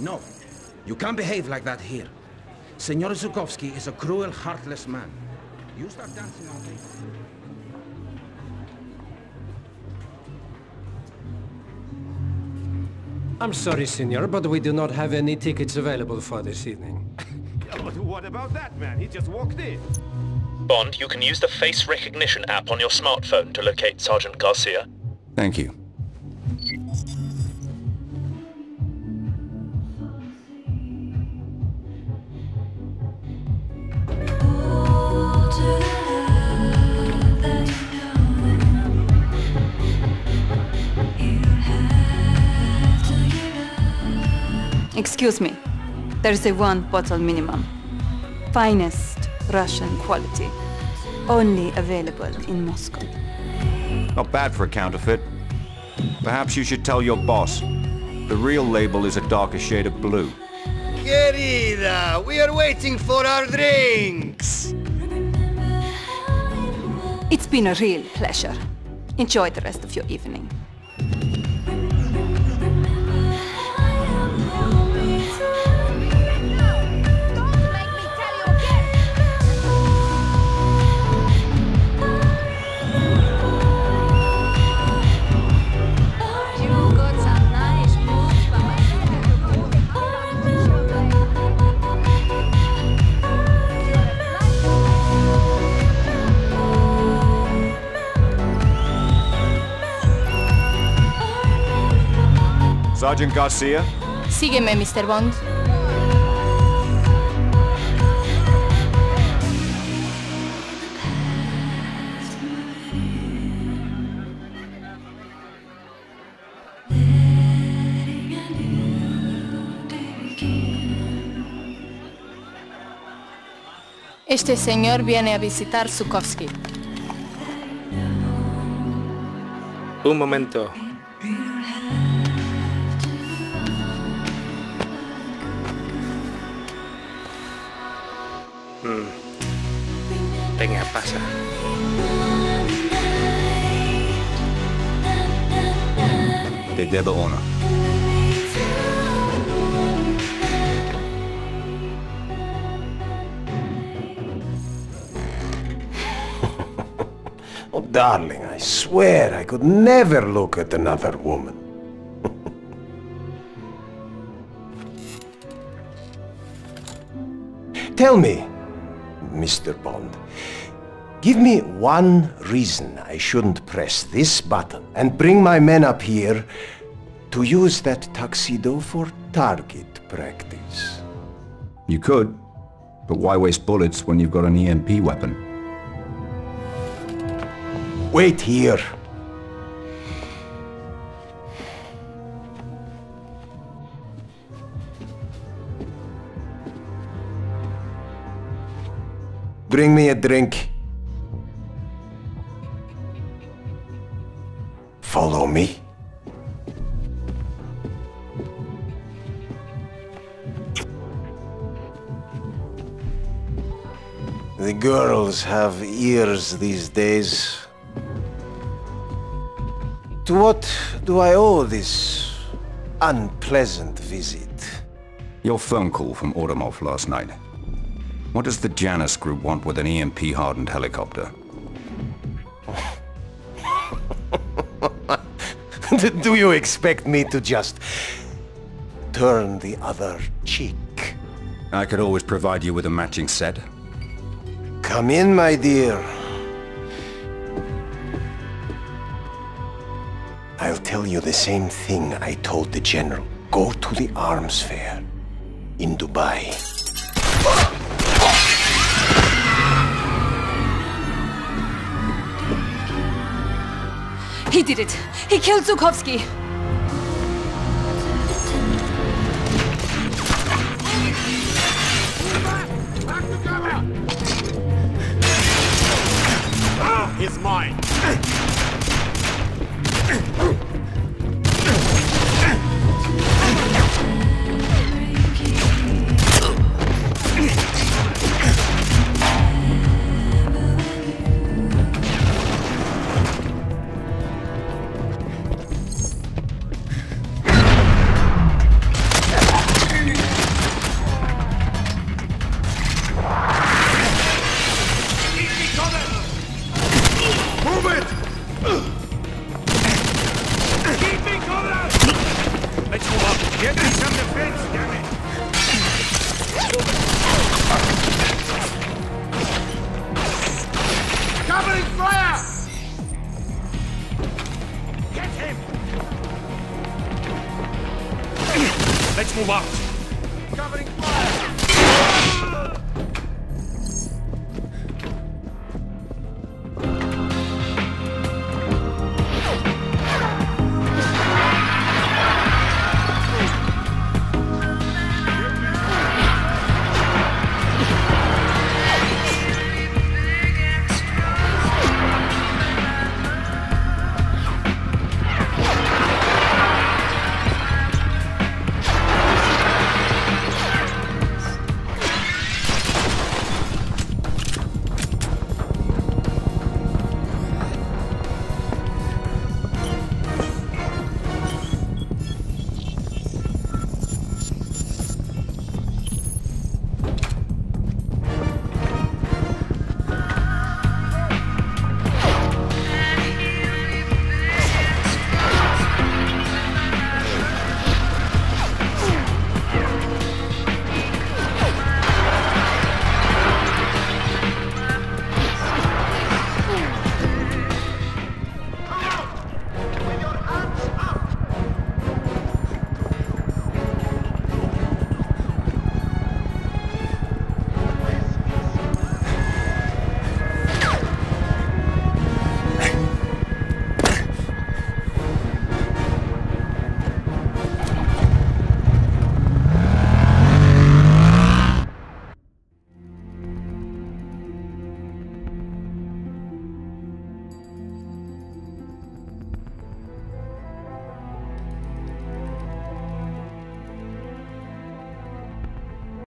No. You can't behave like that here. Senor Zukovsky is a cruel, heartless man. You start dancing on me. I'm sorry, senor, but we do not have any tickets available for this evening. But what about that man? He just walked in. Bond, you can use the face recognition app on your smartphone to locate Sergeant Garcia. Thank you. Excuse me. There's a one bottle minimum. Finest Russian quality. Only available in Moscow. Not bad for a counterfeit. Perhaps you should tell your boss. The real label is a darker shade of blue. Querida, we are waiting for our drinks. It's been a real pleasure. Enjoy the rest of your evening. Sergeant Garcia? Sígueme, Mr. Bond. Este señor viene a visitar Sukovsky. Un momento. Hmm. Venga, pasa. They debe honor. Oh, darling, I swear I could never look at another woman. Tell me, Mr. Bond, give me one reason I shouldn't press this button and bring my men up here to use that tuxedo for target practice. You could, but why waste bullets when you've got an EMP weapon? Wait here. Bring me a drink. Follow me. The girls have ears these days. To what do I owe this unpleasant visit? Your phone call from Ourumov last night. What does the Janus group want with an EMP-hardened helicopter? do you expect me to just turn the other cheek? I could always provide you with a matching set. Come in, my dear. I'll tell you the same thing I told the General. Go to the arms fair in Dubai. He did it. He killed Zukovsky. He's mine. Fire! Get him! Let's move out. Covering fire!